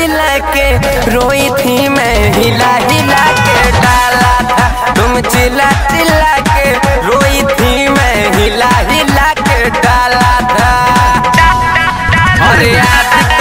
रोई थी मैं हिला हिला के डाला था। तुम चिल्ला चिल्ला के रोई थी मैं हिला हिला के डाला था। अरे याद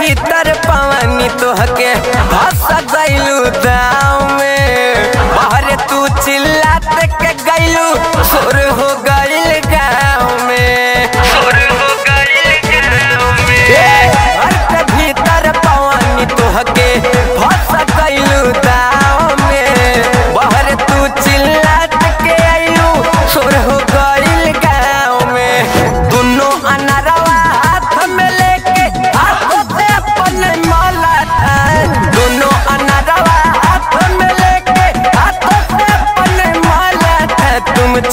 भीतर पवनी तोहके हंस गईलू दाम में। बाहर तू चिल्लात के गईलू सुर हो गईल गाँव में। सुर हो गईल गाँव में। घर के भीतर पवनी तोहके हंस गईलू दाव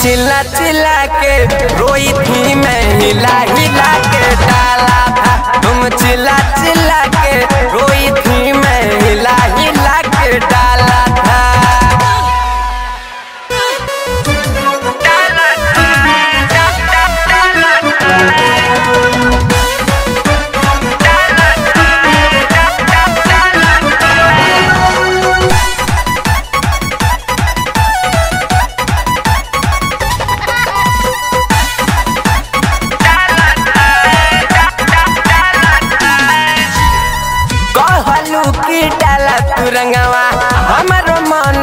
चिल्ला चिल्ला के रोई थी मैं हिला हिला के डाला। रंगवा हमारो मन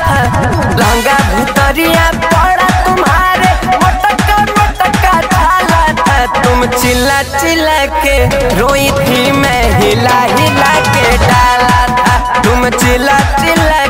था लहंगा भितरिया पड़ा तुम्हारे, मटका मटका छाला था तुम चिल्ला चिल्ला के रोई थी मैं, हिला हिला के डाला था तुम चिल्ला चिल्ला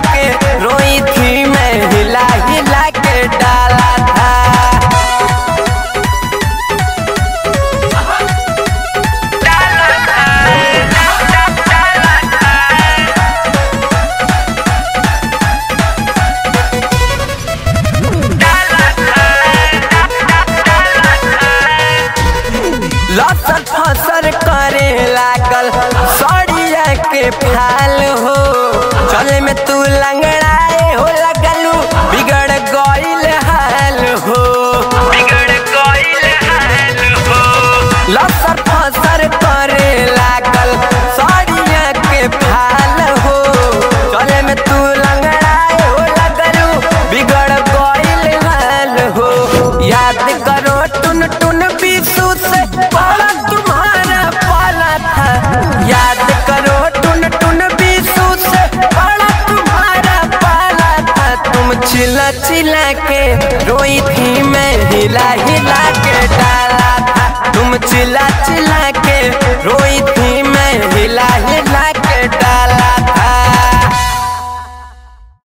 चिल्ला के रोई थी मैं हिला हिला के डाला था। तुम चिल्ला चिल्ला के हिला हिला